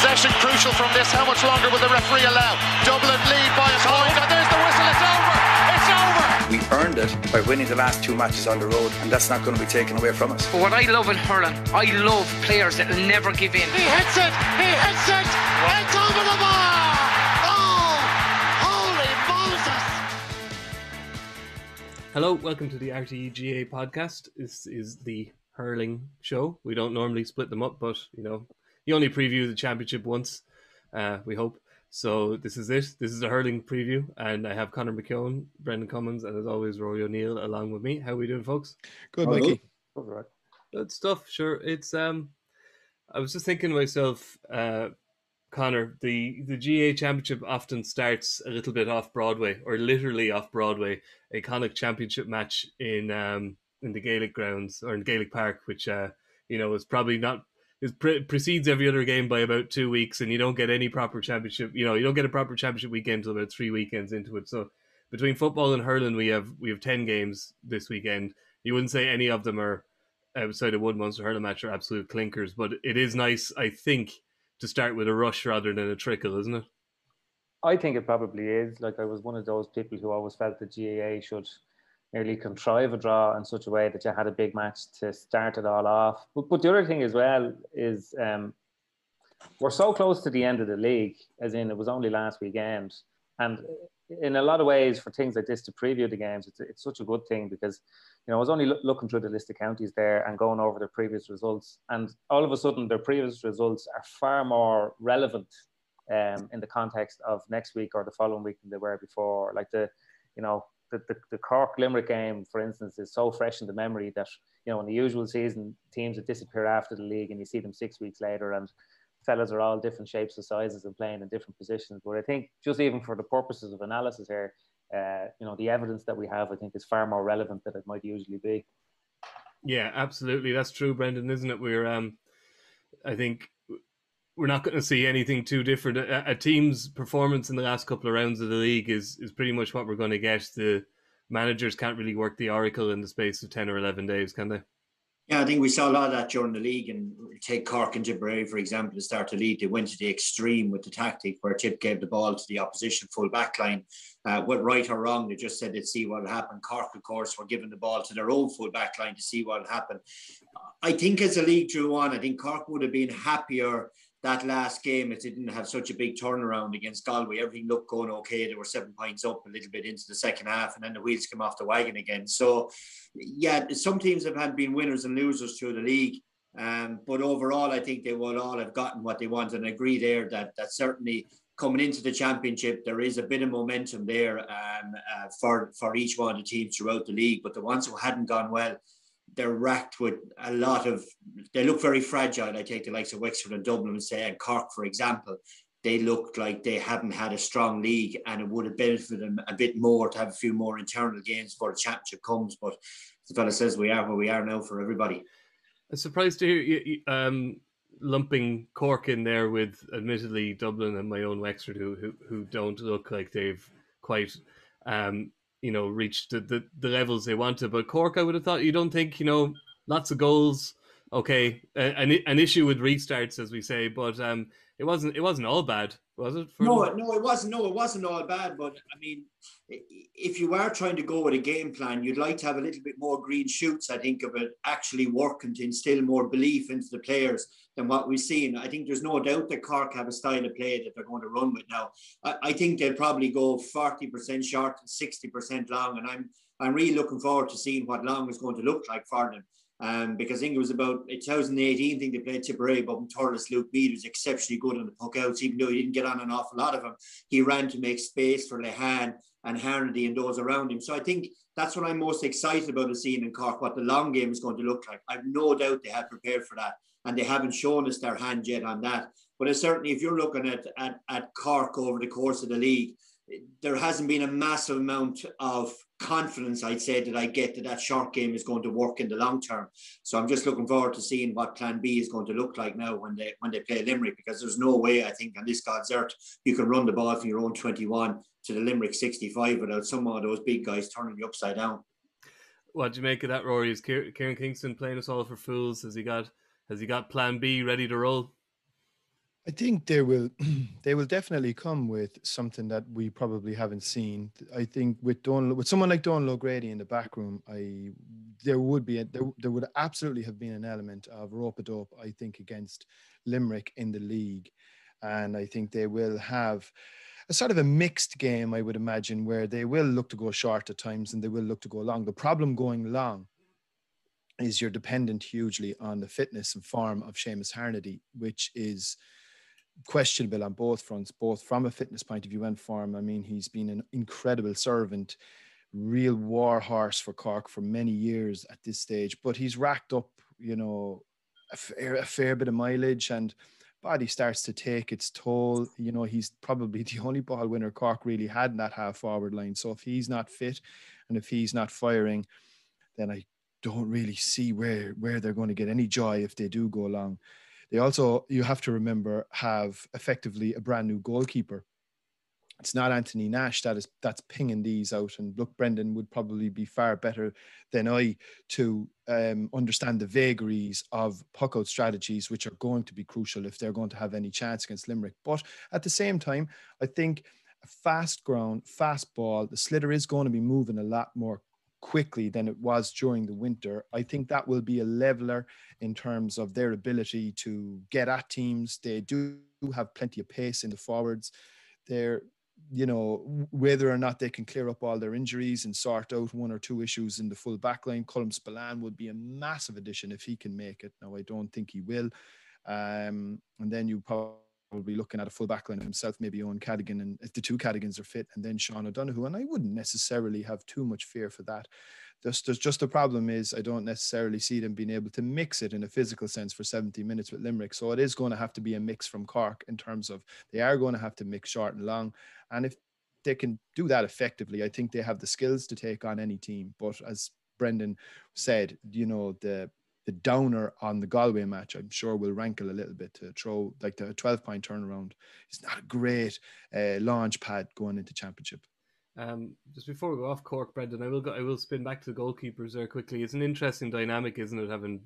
Possession crucial from this. How much longer will the referee allow? Dublin lead by a point, oh. and there's the whistle. It's over. It's over. We earned it by winning the last two matches on the road, and that's not going to be taken away from us. But what I love in hurling, I love players that will never give in. He hits it. He hits it. It's over the bar. Oh, holy Moses! Hello, welcome to the RTÉ GAA podcast. This is the hurling show. We don't normally split them up, but you know, you only preview the championship once, uh, we hope. So this is it. This is the hurling preview, and I have Conor McKeon, Brendan Cummins, and as always, Rory O'Neill along with me. How are we doing, folks? Good, Mikey. All right. Good stuff. Sure. It's um, I was just thinking to myself, uh, Conor, the the GAA Championship often starts a little bit off Broadway, or literally off Broadway. A Connacht Championship match in um in the Gaelic grounds or in Gaelic Park, which uh you know is probably not it pre- precedes every other game by about two weeks, and you don't get any proper championship. You know, you don't get a proper championship weekend until about three weekends into it. So between football and hurling, we have we have ten games this weekend. You wouldn't say any of them are outside of one Munster hurling match are absolute clinkers, but it is nice, I think, to start with a rush rather than a trickle, isn't it? I think it probably is. Like I was one of those people who always felt the GAA should nearly contrive a draw in such a way that you had a big match to start it all off. But, but the other thing as well is um, we're so close to the end of the league, as in it was only last weekend. And in a lot of ways, for things like this to preview the games, it's, it's such a good thing because, you know, I was only lo- looking through the list of counties there and going over their previous results. And all of a sudden, their previous results are far more relevant um, in the context of next week or the following week than they were before. Like the, you know, the, the, the Cork Limerick game, for instance, is so fresh in the memory that, you know, in the usual season, teams that disappear after the league and you see them six weeks later and fellas are all different shapes and sizes and playing in different positions. But I think just even for the purposes of analysis here, uh, you know, the evidence that we have, I think, is far more relevant than it might usually be. Yeah, absolutely. That's true, Brendan, isn't it? We're, um, I think, we're not going to see anything too different. A, a, team's performance in the last couple of rounds of the league is is pretty much what we're going to get. The managers can't really work the oracle in the space of ten or eleven days, can they? Yeah, I think we saw a lot of that during the league. And take Cork and Tipperary, for example, to start the league, they went to the extreme with the tactic where Tip gave the ball to the opposition full back line. Uh, what right or wrong, they just said they'd see what would happen. Cork, of course, were giving the ball to their own full back line to see what would happen. I think as the league drew on, I think Cork would have been happier that last game, it didn't have such a big turnaround against Galway. Everything looked going okay. They were seven points up a little bit into the second half, and then the wheels came off the wagon again. So, yeah, some teams have had been winners and losers through the league. Um, but overall, I think they will all have gotten what they want and agree there that that certainly coming into the championship, there is a bit of momentum there um, uh, for for each one of the teams throughout the league. But the ones who hadn't gone well, they're racked with a lot of they look very fragile. I take the likes of Wexford and Dublin and say and Cork, for example, they looked like they haven't had a strong league and it would have benefited them a bit more to have a few more internal games before the championship comes. But the fella says we are where we are now for everybody. I'm surprised to hear you um, lumping Cork in there with admittedly Dublin and my own Wexford who who, who don't look like they've quite um, you know reached the, the, the levels they wanted. But Cork, I would have thought you don't think you know lots of goals. Okay, an an issue with restarts, as we say, but um, it wasn't it wasn't all bad, was it? no, them? no, it wasn't. No, it wasn't all bad. But I mean, if you are trying to go with a game plan, you'd like to have a little bit more green shoots. I think of it actually working to instill more belief into the players than what we've seen. I think there's no doubt that Cork have a style of play that they're going to run with now. I, I think they'll probably go forty percent short and sixty percent long, and I'm I'm really looking forward to seeing what long is going to look like for them. Um, because I think it was about 2018, I think they played Tipperary, but Thurles Luke Meade was exceptionally good on the puck outs, even though he didn't get on an awful lot of them. He ran to make space for Lehane and Harnedy and those around him. So I think that's what I'm most excited about the seeing in Cork, what the long game is going to look like. I've no doubt they have prepared for that, and they haven't shown us their hand yet on that. But certainly, if you're looking at, at, at Cork over the course of the league, there hasn't been a massive amount of confidence, I'd say, that I get that that short game is going to work in the long term. So I'm just looking forward to seeing what Plan B is going to look like now when they when they play Limerick, because there's no way I think on this God's earth you can run the ball from your own 21 to the Limerick 65 without some of those big guys turning you upside down. What do you make of that, Rory? Is Kieran Kingston playing us all for fools? Has he got has he got Plan B ready to roll? I think they will they will definitely come with something that we probably haven't seen. I think with Don with someone like Don Grady in the back room, I there would be a, there, there would absolutely have been an element of rope dope, I think, against Limerick in the league. And I think they will have a sort of a mixed game, I would imagine, where they will look to go short at times and they will look to go long. The problem going long is you're dependent hugely on the fitness and form of Seamus Harnedy, which is questionable on both fronts, both from a fitness point of view and form. I mean, he's been an incredible servant, real war horse for Cork for many years at this stage, but he's racked up, you know, a fair, a fair bit of mileage and body starts to take its toll. You know, he's probably the only ball winner Cork really had in that half forward line. So if he's not fit and if he's not firing, then I don't really see where where they're going to get any joy if they do go along. They also, you have to remember, have effectively a brand new goalkeeper. It's not Anthony Nash that is that's pinging these out, and look, Brendan would probably be far better than I to um, understand the vagaries of puck out strategies, which are going to be crucial if they're going to have any chance against Limerick. But at the same time, I think a fast ground, fast ball, the sliotar is going to be moving a lot more quickly than it was during the winter. I think that will be a leveler in terms of their ability to get at teams. They do have plenty of pace in the forwards. They're, you know, whether or not they can clear up all their injuries and sort out one or two issues in the full back line, Colm Spillane would be a massive addition if he can make it. Now, I don't think he will. Um, and then you probably probably looking at a full backline himself, maybe Eoin Cadogan, and if the two Cadogans are fit, and then Sean O'Donoghue. And I wouldn't necessarily have too much fear for that. There's, there's just the problem is I don't necessarily see them being able to mix it in a physical sense for 70 minutes with Limerick. So it is going to have to be a mix from Cork in terms of they are going to have to mix short and long. And if they can do that effectively, I think they have the skills to take on any team. But as Brendan said, you know, the the downer on the Galway match, I'm sure will rankle a little bit to throw like the 12 point turnaround. It's not a great uh, launch pad going into championship. Um, just before we go off Cork, Brendan, I will go. I will spin back to the goalkeepers there quickly. It's an interesting dynamic, isn't it? Having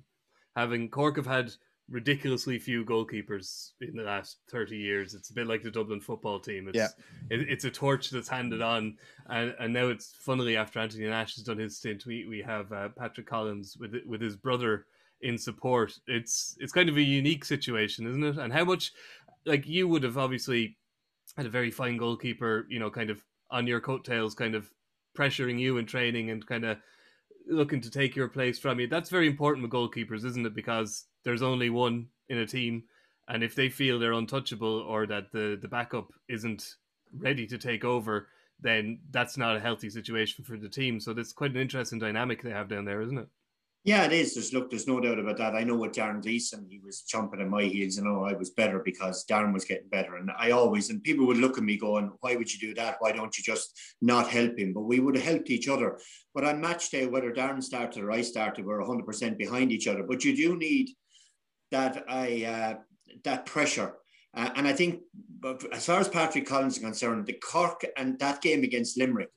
having Cork have had ridiculously few goalkeepers in the last 30 years. It's a bit like the Dublin football team. It's, yeah. It, it's a torch that's handed on. And, and now it's funnily after Anthony Nash has done his stint, we, we have uh, Patrick Collins with with his brother in support. It's it's kind of a unique situation, isn't it? And how much like you would have obviously had a very fine goalkeeper, you know, kind of on your coattails, kind of pressuring you in training and kind of looking to take your place from you. That's very important with goalkeepers, isn't it? Because there's only one in a team, and if they feel they're untouchable or that the the backup isn't ready to take over, then that's not a healthy situation for the team. So that's quite an interesting dynamic they have down there, isn't it? Yeah, it is. There's look, there's no doubt about that. I know with Darren Gleeson, he was chomping at my heels. You oh, know, I was better because Darren was getting better. And I always and people would look at me going, Why would you do that? Why don't you just not help him? But we would have helped each other. But on match day, whether Darren started or I started, we're 100 percent behind each other. But you do need that I uh, that pressure. Uh, and I think as far as Patrick Collins is concerned, the Cork and that game against Limerick,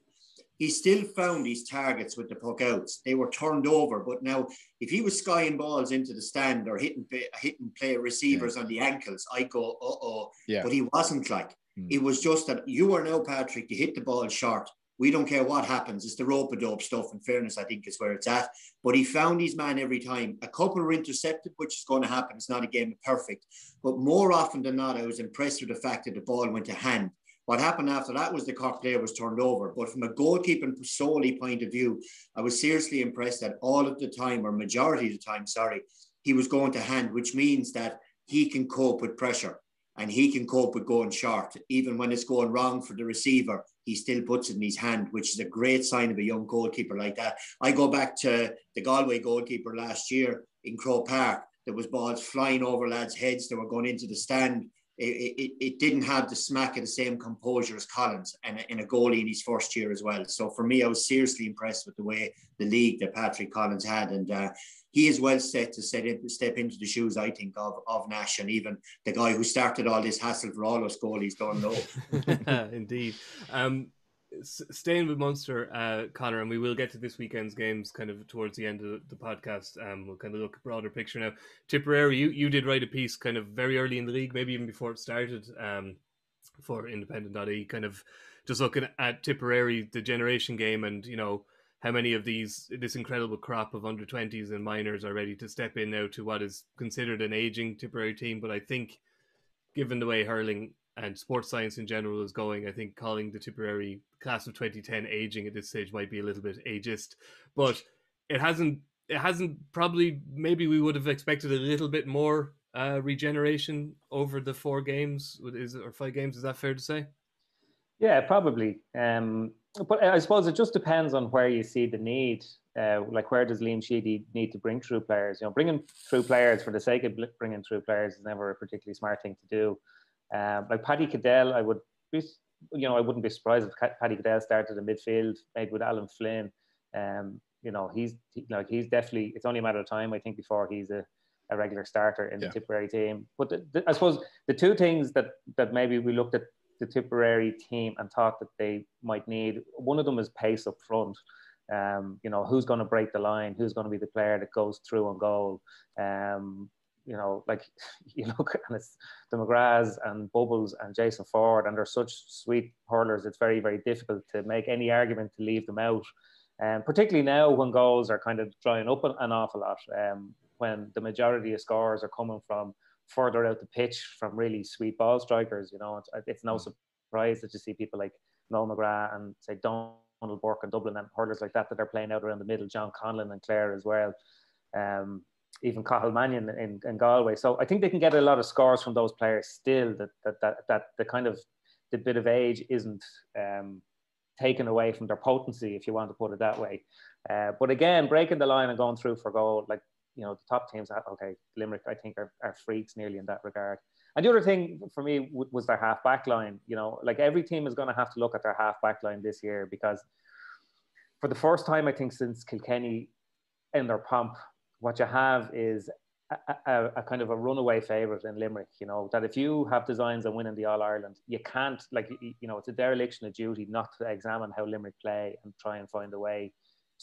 he still found his targets with the puck outs. They were turned over, but now if he was skying balls into the stand or hitting hitting player receivers yeah. on the ankles, I go, uh oh. Yeah. But he wasn't like. Mm. It was just that you are now, Patrick, You hit the ball short. We don't care what happens. It's the rope a dope stuff. In fairness, I think is where it's at. But he found his man every time. A couple were intercepted, which is going to happen. It's not a game of perfect. But more often than not, I was impressed with the fact that the ball went to hand. What happened after that was the Cork player was turned over. But from a goalkeeping solely point of view, I was seriously impressed that all of the time, or majority of the time, sorry, he was going to hand, which means that he can cope with pressure and he can cope with going short. Even when it's going wrong for the receiver, he still puts it in his hand, which is a great sign of a young goalkeeper like that. I go back to the Galway goalkeeper last year in Croke Park. There was balls flying over lads' heads that were going into the stand it, it, it, didn't have the smack of the same composure as Collins and in a goalie in his first year as well. So for me, I was seriously impressed with the way the league that Patrick Collins had, and uh, he is well set to set in, step into the shoes, I think, of, of Nash and even the guy who started all this hassle for all us goalies don't know. Indeed. Um, staying with Munster, uh, Conor, and we will get to this weekend's games kind of towards the end of the podcast. Um, we'll kind of look at broader picture now. Tipperary, you, you did write a piece kind of very early in the league, maybe even before it started, um, for Independent.ie, kind of just looking at Tipperary, the generation game, and you know how many of these this incredible crop of under twenties and minors are ready to step in now to what is considered an aging Tipperary team. But I think, given the way hurling and sports science in general is going, I think calling the Tipperary class of 2010 aging at this stage might be a little bit ageist, but it hasn't. It hasn't probably. Maybe we would have expected a little bit more uh, regeneration over the four games. Is it, or five games? Is that fair to say? Yeah, probably. Um, but I suppose it just depends on where you see the need. Uh, like where does Liam Sheedy need to bring through players? You know, bringing through players for the sake of bringing through players is never a particularly smart thing to do. Um, like Paddy Cadell, I would be, you know, I wouldn't be surprised if Paddy Cadell started in midfield, maybe with Alan Flynn. Um, you know, he's he, like he's definitely. It's only a matter of time, I think, before he's a, a regular starter in yeah. the Tipperary team. But the, the, I suppose the two things that that maybe we looked at the Tipperary team and thought that they might need. One of them is pace up front. Um, you know, who's going to break the line? Who's going to be the player that goes through on goal? Um, you know, like you look and it's the McGraths and Bubbles and Jason Forde, and they're such sweet hurlers. It's very, very difficult to make any argument to leave them out. And um, particularly now when goals are kind of drying up an, an awful lot, um, when the majority of scores are coming from further out the pitch from really sweet ball strikers. You know, it's, it's no hmm. surprise that you see people like Noel McGrath and say Donal Burke and Dublin and hurlers like that that are playing out around the middle. John Conlon and Clare as well. Um, even Cathal Mannion in, in Galway. So I think they can get a lot of scores from those players still. That that that, that the kind of the bit of age isn't um, taken away from their potency, if you want to put it that way. Uh, but again, breaking the line and going through for goal, like you know, the top teams, okay, Limerick, I think, are, are freaks nearly in that regard. And the other thing for me was their half back line. You know, like every team is going to have to look at their half back line this year because for the first time, I think, since Kilkenny in their pomp, what you have is a, a, a, kind of a runaway favourite in Limerick. You know that if you have designs on winning the All Ireland, you can't like you know it's a dereliction of duty not to examine how Limerick play and try and find a way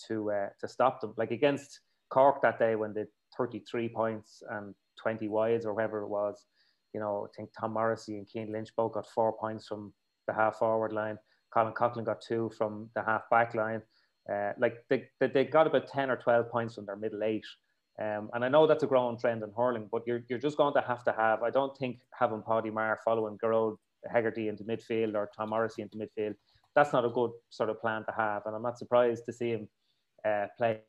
to uh, to stop them. Like against Cork that day when they 33 points and 20 wides or whatever it was. You know, I think Tom Morrissey and Cian Lynch both got four points from the half forward line. Colin Coughlin got two from the half back line. Uh, like they, they, they, got about 10 or 12 points from their middle eight. Um, and I know that's a growing trend in hurling, but you're, you're just going to have to have, I don't think having Paddy Maher following Gearóid Hegarty into midfield or Tom Morrissey into midfield, that's not a good sort of plan to have. And I'm not surprised to see him uh, play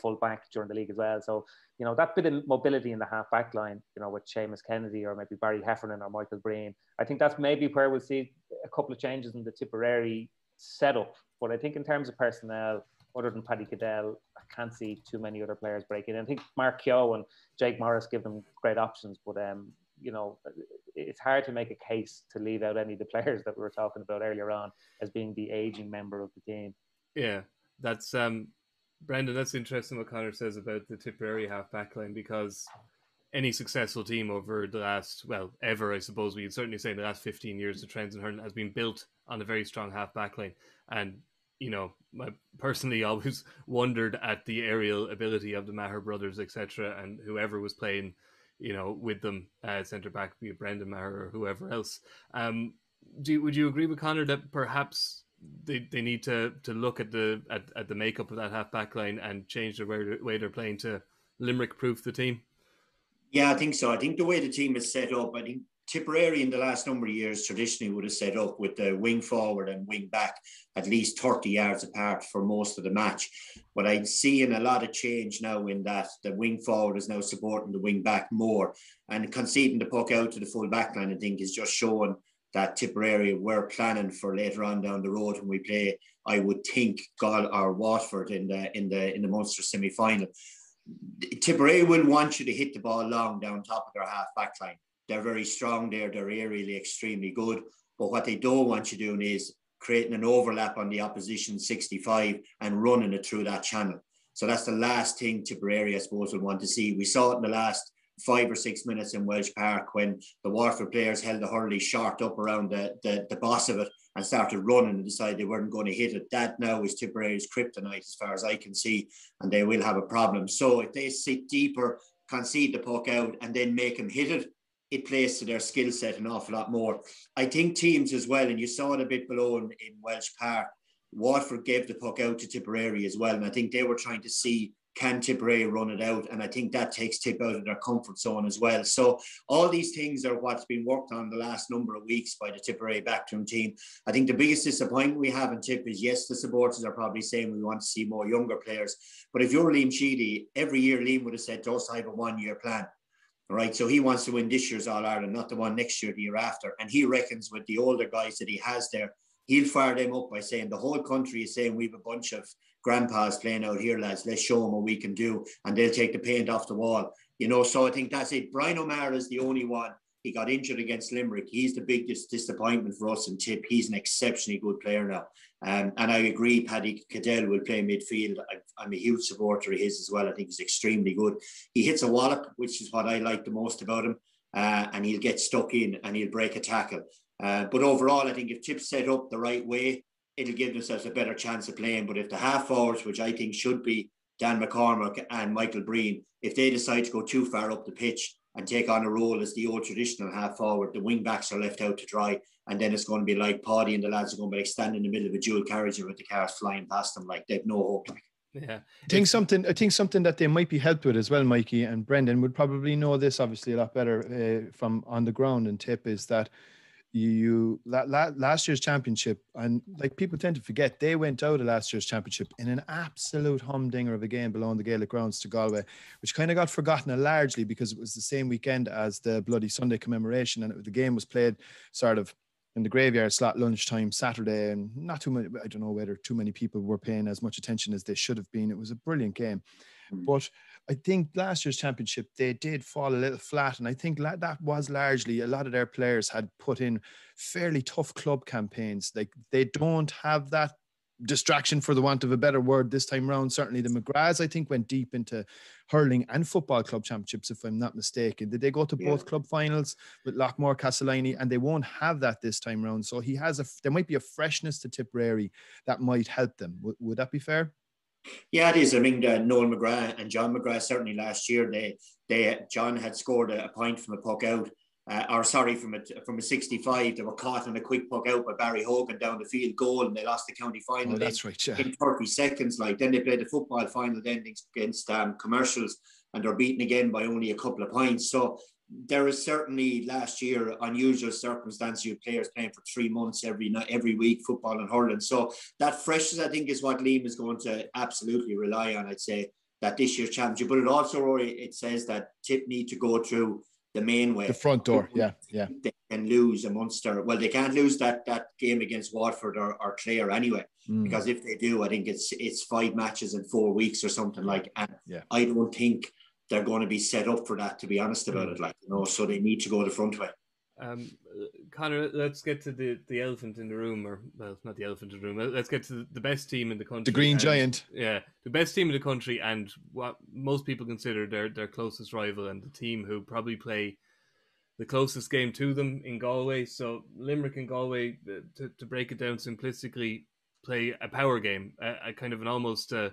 full back during the league as well. So, you know, that bit of mobility in the half back line, you know, with Seamus Kennedy or maybe Barry Heffernan or Michael Breen, I think that's maybe where we'll see a couple of changes in the Tipperary setup. But I think in terms of personnel, other than Paddy Cadell, I can't see too many other players breaking. I think Mark Kehoe and Jake Morris give them great options, but um, you know, it's hard to make a case to leave out any of the players that we were talking about earlier on as being the aging member of the team. Yeah, that's um Brendan, that's interesting what Conor says about the Tipperary half back line because any successful team over the last, well, ever, I suppose we'd certainly say in the last 15 years, the trends hurling has been built on a very strong half back line. And, you know, I personally always wondered at the aerial ability of the Maher brothers, etc., and whoever was playing, you know, with them, uh, centre back, be it Brendan Maher or whoever else. Um, do would you agree with Conor that perhaps they, they need to to look at the at, at the makeup of that half back line and change the way, way they're playing to Limerick proof the team. Yeah, I think so. I think the way the team is set up, I think Tipperary in the last number of years traditionally would have set up with the wing forward and wing back at least 30 yards apart for most of the match. But I'm seeing a lot of change now in that the wing forward is now supporting the wing back more and conceding the puck out to the full back line, I think, is just showing that Tipperary we're planning for later on down the road when we play. I would think Gal or Waterford in the in the in the Munster semi final. Tipperary will want you to hit the ball long down top of their half back line. They're very strong there. They're aerially extremely good. But what they don't want you doing is creating an overlap on the opposition 65 and running it through that channel. So that's the last thing Tipperary, I suppose, would want to see. We saw it in the last five or six minutes in Walsh Park when the Waterford players held the hurley short up around the, the, the boss of it and started running and decided they weren't going to hit it. That now is Tipperary's kryptonite as far as I can see, and they will have a problem. So if they sit deeper, concede the puck out, and then make them hit it, it plays to their skill set an awful lot more. I think teams as well, and you saw it a bit below in, in Walsh Park, Waterford gave the puck out to Tipperary as well. And I think they were trying to see can Tipperary run it out? And I think that takes Tip out of their comfort zone as well. So all these things are what's been worked on the last number of weeks by the Tipperary backroom team. I think the biggest disappointment we have in Tip is yes, the supporters are probably saying we want to see more younger players. But if you're Liam Sheedy, every year Liam would have said to us, I have a one-year plan. Right. So he wants to win this year's All Ireland, not the one next year, the year after. And he reckons with the older guys that he has there, he'll fire them up by saying the whole country is saying we have a bunch of grandpas playing out here, lads. Let's show them what we can do, and they'll take the paint off the wall. You know, so I think that's it. Brian O'Meara is the only one. He got injured against Limerick. He's the biggest disappointment for us in Tip. He's an exceptionally good player now. Um, and I agree, Paddy Cadell will play midfield. I, am a huge supporter of his as well. I think he's extremely good. He hits a wallop, which is what I like the most about him. Uh, and he'll get stuck in and he'll break a tackle. Uh, but overall, I think if Tip's set up the right way, it'll give themselves a better chance of playing. But if the half forwards, which I think should be Dan McCormack and Michael Breen, if they decide to go too far up the pitch and take on a role as the old traditional half forward, the wing backs are left out to dry. And then it's going to be like Paddy and the lads are going to be like standing in the middle of a dual carriage with the cars flying past them like they've no hope. Like. Yeah, I think something. I think something that they might be helped with as well, Mikey and Brendan would probably know this obviously a lot better uh, from on the ground and tip is that you last year's championship and like people tend to forget they went out of last year's championship in an absolute humdinger of a game below the Gaelic grounds to Galway which kind of got forgotten largely because it was the same weekend as the bloody Sunday commemoration and it, the game was played sort of in the graveyard slot lunchtime Saturday and not too many I don't know whether too many people were paying as much attention as they should have been it was a brilliant game mm. but I think last year's championship they did fall a little flat, and I think that was largely a lot of their players had put in fairly tough club campaigns. Like they don't have that distraction, for the want of a better word, this time round. Certainly, the McGraths I think went deep into hurling and football club championships, if I'm not mistaken. Did they go to yeah. both club finals with Loughmore Castleiney? And they won't have that this time round. So he has a there might be a freshness to Tipperary that might help them. W- would that be fair? Yeah, it is. I mean, uh, Noel McGrath and John McGrath certainly last year they they John had scored a, a point from a puck out, uh, or sorry, from a from a 65. They were caught in a quick puck out by Barry Hogan down the field goal, and they lost the county final. Oh, that's in, right. Yeah. In 30 seconds, like then they played the football final then against um, commercials, and they're beaten again by only a couple of points. So there is certainly last year unusual circumstances. You players playing for three months every night, every week, football and hurling. So that freshness, I think, is what Liam is going to absolutely rely on. I'd say that this year's championship, but it also Rory, it says that Tip need to go through the main way, the front door. Yeah, yeah. They can lose a Munster. Well, they can't lose that that game against Waterford or, or Clare anyway, mm. because if they do, I think it's it's five matches in four weeks or something like. And yeah. I don't think they're going to be set up for that. To be honest about mm. it, like you know, so they need to go the front way. Um, Conor, let's get to the, the elephant in the room, or well, not the elephant in the room. Let's get to the best team in the country. The Green and, Giant. Yeah, the best team in the country, and what most people consider their their closest rival, and the team who probably play the closest game to them in Galway. So Limerick and Galway, uh, to, to break it down simplistically, play a power game, a, a kind of an almost. Uh,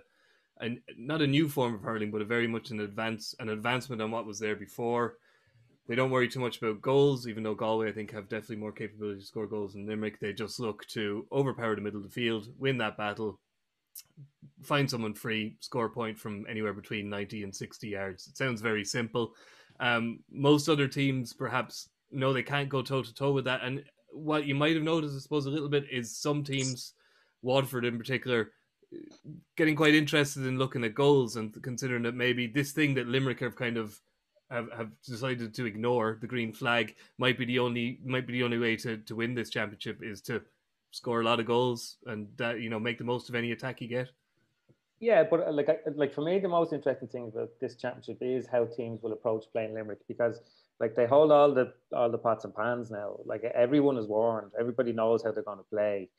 and not a new form of hurling, but a very much an advance an advancement on what was there before. They don't worry too much about goals, even though Galway I think have definitely more capability to score goals than Limerick. They just look to overpower the middle of the field, win that battle, find someone free, score a point from anywhere between ninety and sixty yards. It sounds very simple. Um, most other teams perhaps know they can't go toe to toe with that, and what you might have noticed, I suppose, a little bit is some teams, Waterford in particular, getting quite interested in looking at goals and considering that maybe this thing that Limerick have kind of have, have decided to ignore the green flag might be the only might be the only way to, to win this championship is to score a lot of goals and that you know make the most of any attack you get. Yeah, but uh, like like for me, the most interesting thing about this championship is how teams will approach playing Limerick because like they hold all the all the pots and pans now. Like everyone is warned, everybody knows how they're going to play.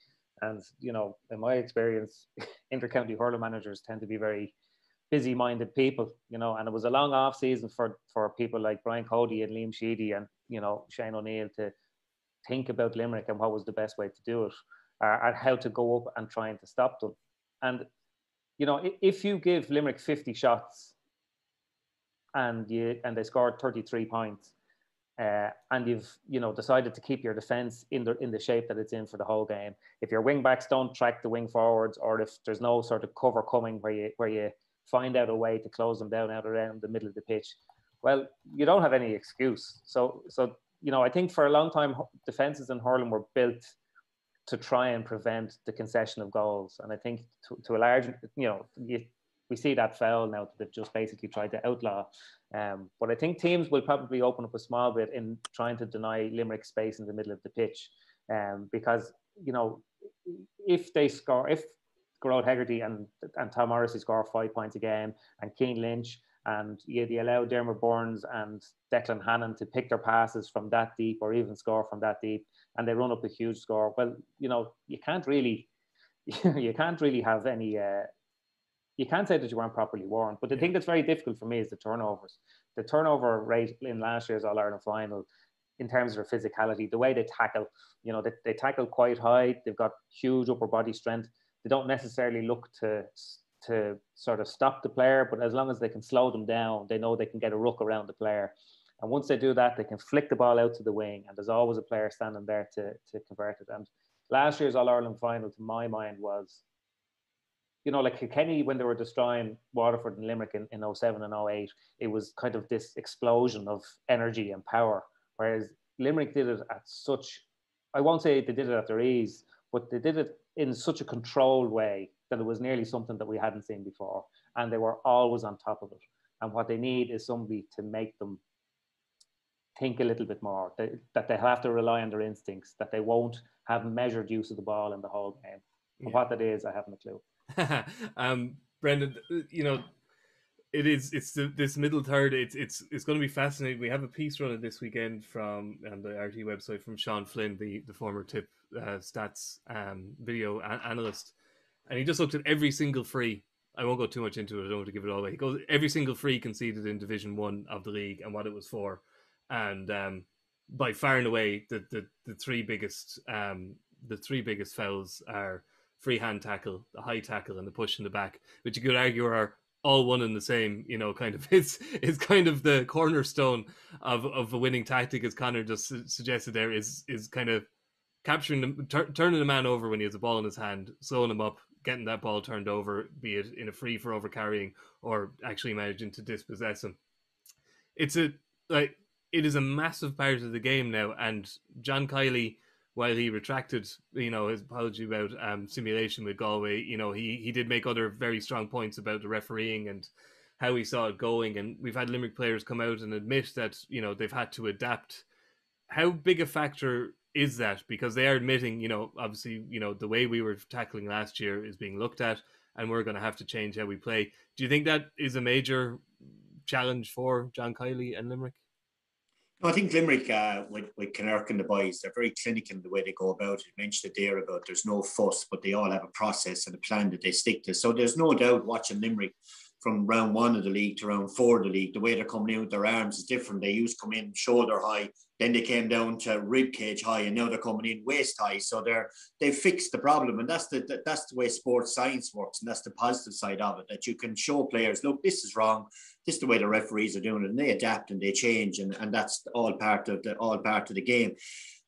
And you know, in my experience, intercounty hurling managers tend to be very busy-minded people, you know, and it was a long off season for for people like Brian Cody and Liam Sheedy and you know Shane O'Neill to think about Limerick and what was the best way to do it, uh, and how to go up and trying to stop them. And you know, if you give Limerick 50 shots and you and they scored 33 points, uh, and you've you know decided to keep your defense in the in the shape that it's in for the whole game. If your wing backs don't track the wing forwards, or if there's no sort of cover coming where you where you find out a way to close them down out around the middle of the pitch, well, you don't have any excuse. So so you know I think for a long time defenses in hurling were built to try and prevent the concession of goals, and I think to, to a large you know you, we see that foul now that they've just basically tried to outlaw. Um, but I think teams will probably open up a small bit in trying to deny Limerick space in the middle of the pitch, um, because you know if they score, if Gearóid Hegarty and and Tom Morrissey score five points a game, and Cian Lynch and yeah, they allow Diarmaid Byrnes and Declan Hannon to pick their passes from that deep or even score from that deep, and they run up a huge score. Well, you know you can't really you can't really have any. Uh, you can't say that you weren't properly warned. But the thing that's very difficult for me is the turnovers. The turnover rate in last year's All Ireland final, in terms of their physicality, the way they tackle, you know, they, they tackle quite high. They've got huge upper body strength. They don't necessarily look to to sort of stop the player, but as long as they can slow them down, they know they can get a ruck around the player. And once they do that, they can flick the ball out to the wing, and there's always a player standing there to, to convert it. And last year's All Ireland final, to my mind, was you know, like Kilkenny when they were destroying Waterford and Limerick in, in 07 and 08, it was kind of this explosion of energy and power. Whereas Limerick did it at such, I won't say they did it at their ease, but they did it in such a controlled way that it was nearly something that we hadn't seen before. And they were always on top of it. And what they need is somebody to make them think a little bit more, they, that they have to rely on their instincts, that they won't have measured use of the ball in the whole game. Yeah. What that is, I haven't a clue. um, Brendan, you know, it is it's the, this middle third. It's it's it's going to be fascinating. We have a piece running this weekend from on the RTÉ website from Sean Flynn, the the former Tip uh, Stats um, video a- analyst, and he just looked at every single free. I won't go too much into it. I don't want to give it all away. He goes every single free conceded in Division One of the league and what it was for, and um, by far and away the the, the three biggest um, the three biggest fouls are free hand tackle, the high tackle, and the push in the back, which you could argue are all one and the same. You know, kind of it's it's kind of the cornerstone of of a winning tactic, as Conor just su- suggested. There is is kind of capturing the tur- turning the man over when he has a ball in his hand, slowing him up, getting that ball turned over, be it in a free for over carrying or actually managing to dispossess him. It's a like it is a massive part of the game now, and John Kiely while he retracted, you know, his apology about um, simulation with Galway, you know, he he did make other very strong points about the refereeing and how he saw it going. And we've had Limerick players come out and admit that you know they've had to adapt. How big a factor is that? Because they are admitting, you know, obviously, you know, the way we were tackling last year is being looked at, and we're going to have to change how we play. Do you think that is a major challenge for John Kiely and Limerick? No, I think Limerick, uh, with, with Kinnerk and the boys, they're very clinical in the way they go about it. You mentioned it there about there's no fuss, but they all have a process and a plan that they stick to. So there's no doubt watching Limerick from round one of the league to round four of the league, the way they're coming in with their arms is different. They used to come in shoulder high, then they came down to rib cage high, and now they're coming in waist high. So they're they fixed the problem, and that's the that's the way sports science works, and that's the positive side of it. That you can show players, look, this is wrong. This is the way the referees are doing it, and they adapt and they change, and, and that's all part of the all part of the game.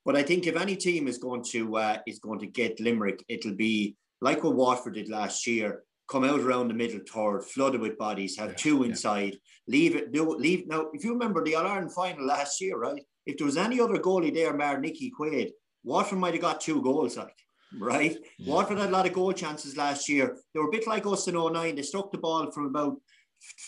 But I think if any team is going to uh, is going to get Limerick, it'll be like what Waterford did last year come out around the middle third, flooded with bodies, have yeah, two inside, yeah. leave it, do leave. Now, if you remember the All Ireland final last year, right? If there was any other goalie there, Mar Nicky Quaid, Waterford might have got two goals, like right. Yeah. Waterford had a lot of goal chances last year. They were a bit like us in 09. They struck the ball from about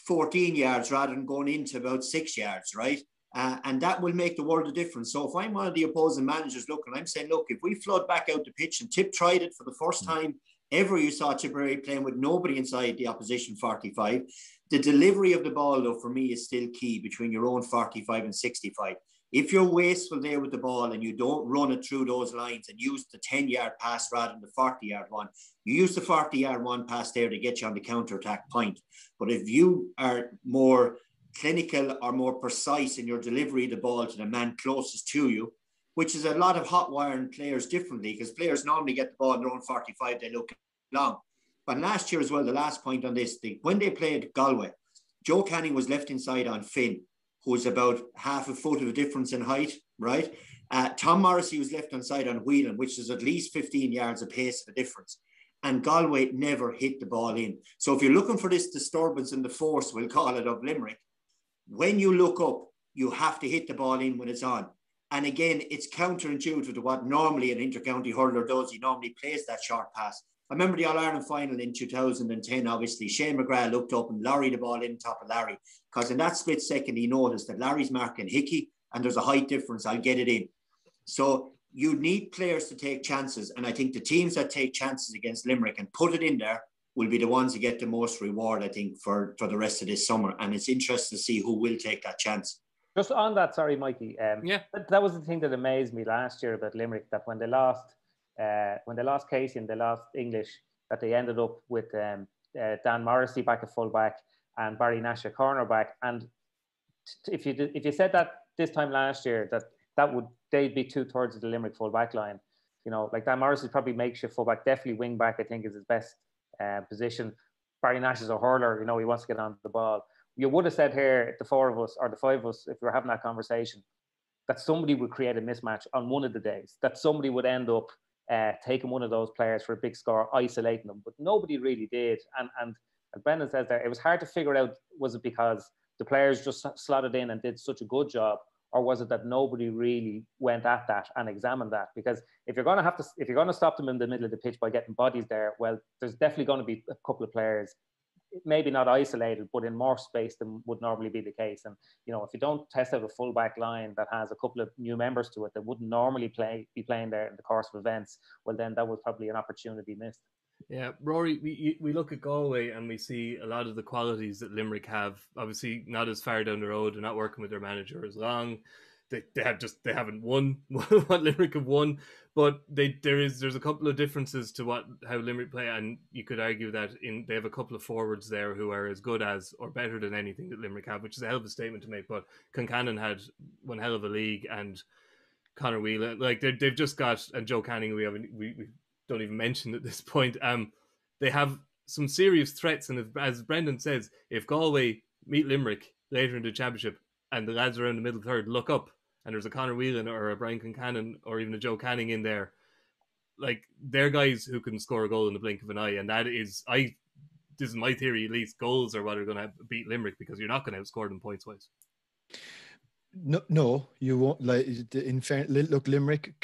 14 yards rather than going into about six yards, right? Uh, and that will make the world of difference. So if I'm one of the opposing managers looking, I'm saying, look, if we flood back out the pitch and Tip tried it for the first mm. time ever you saw Tipperary playing with nobody inside the opposition 45. The delivery of the ball, though, for me is still key between your own 45 and 65. If you're wasteful there with the ball and you don't run it through those lines and use the 10 yard pass rather than the 40 yard one, you use the 40 yard one pass there to get you on the counter attack point. But if you are more clinical or more precise in your delivery of the ball to the man closest to you, which is a lot of hot wiring players differently because players normally get the ball in their own 45, they look long. But last year as well, the last point on this, the, when they played Galway, Joe Canning was left inside on Finn, who's about half a foot of a difference in height, right? Uh, Tom Morrissey was left on side on Whelan, which is at least 15 yards of pace of a difference. And Galway never hit the ball in. So if you're looking for this disturbance in the force, we'll call it of Limerick, when you look up, you have to hit the ball in when it's on. And again, it's counterintuitive to what normally an intercounty hurler does. He normally plays that short pass. I remember the All Ireland final in 2010. Obviously, Shane McGrath looked up and Larry the ball in top of Larry because in that split second he noticed that Larry's marking Hickey and there's a height difference. I'll get it in. So you need players to take chances, and I think the teams that take chances against Limerick and put it in there will be the ones that get the most reward. I think for for the rest of this summer, and it's interesting to see who will take that chance. Just on that, sorry, Mikey. Um, yeah, that, that was the thing that amazed me last year about Limerick. That when they lost, uh, when they lost Casey and they lost English, that they ended up with um, uh, Dan Morrissey back at fullback and Barry Nash at cornerback. And t- if you did, if you said that this time last year, that that would they'd be two thirds of the Limerick fullback line. You know, like Dan Morrissey probably makeshift fullback, definitely wing back. I think is his best uh, position. Barry Nash is a hurler. You know, he wants to get on the ball you would have said here, the four of us or the five of us, if we were having that conversation, that somebody would create a mismatch on one of the days, that somebody would end up uh, taking one of those players for a big score, isolating them. But nobody really did. And, and as Brendan says there, it was hard to figure out was it because the players just slotted in and did such a good job, or was it that nobody really went at that and examined that? Because if you're going to have to, if you're going to stop them in the middle of the pitch by getting bodies there, well, there's definitely going to be a couple of players maybe not isolated, but in more space than would normally be the case. And you know, if you don't test out a full back line that has a couple of new members to it that wouldn't normally play be playing there in the course of events, well, then that was probably an opportunity missed. Yeah, Rory, we we look at Galway and we see a lot of the qualities that Limerick have. Obviously, not as far down the road. They're not working with their manager as long. They, they have just they haven't won what Limerick have won, but they there is there's a couple of differences to what how Limerick play, and you could argue that in they have a couple of forwards there who are as good as or better than anything that Limerick have, which is a hell of a statement to make. But Concannon had one hell of a league, and Conor Whelan, like they they've just got and Joe Canning, we haven't we, we don't even mention at this point. Um, they have some serious threats, and if, as Brendan says, if Galway meet Limerick later in the championship and the lads are in the middle third, look up and there's a Conor Whelan or a Brian Concannon or even a Joe Canning in there, like they're guys who can score a goal in the blink of an eye, and that is I. This is my theory. At least goals are what are going to beat Limerick because you're not going to outscore them points wise. No, no, you won't. Like in fair, look, Limerick,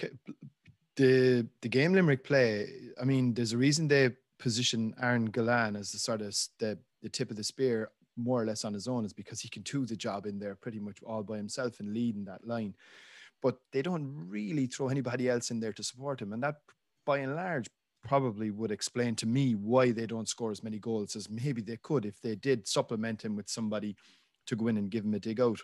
the the game Limerick play. I mean, there's a reason they position Aaron Gillane as the sort of the, the tip of the spear more or less on his own is because he can do the job in there pretty much all by himself and leading that line. But they don't really throw anybody else in there to support him. And that, by and large, probably would explain to me why they don't score as many goals as maybe they could if they did supplement him with somebody to go in and give him a dig out.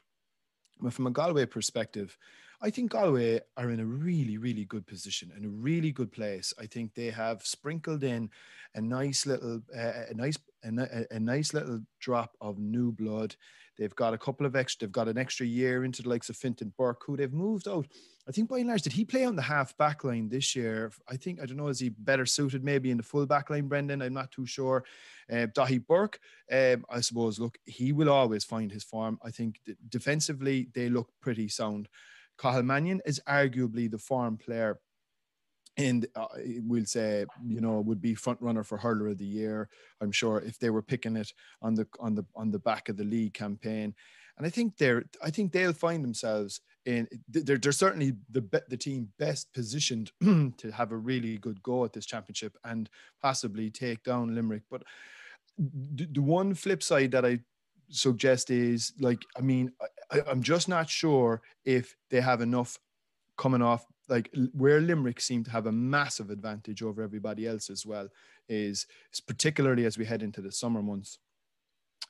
But from a Galway perspective, I think Galway are in a really, really good position and a really good place. I think they have sprinkled in a nice little, uh, a nice, a, a, nice little drop of new blood. They've got a couple of extra. They've got an extra year into the likes of Fintan Burke, who they've moved out. I think by and large, did he play on the half back line this year? I think I don't know. Is he better suited maybe in the full back line, Brendan? I'm not too sure. Uh, Daithí Burke, um, I suppose. Look, he will always find his form. I think defensively they look pretty sound. Cathal Mannion is arguably the form player and uh, we'll say you know would be front runner for hurler of the year. I'm sure if they were picking it on the on the on the back of the league campaign. And i think they're i think they'll find themselves in they're, they're certainly the the team best positioned to have a really good go at this championship and possibly take down limerick. But the, the one flip side that i suggest is like i mean I, i'm just not sure if they have enough coming off like where limerick seem to have a massive advantage over everybody else as well is, is particularly as we head into the summer months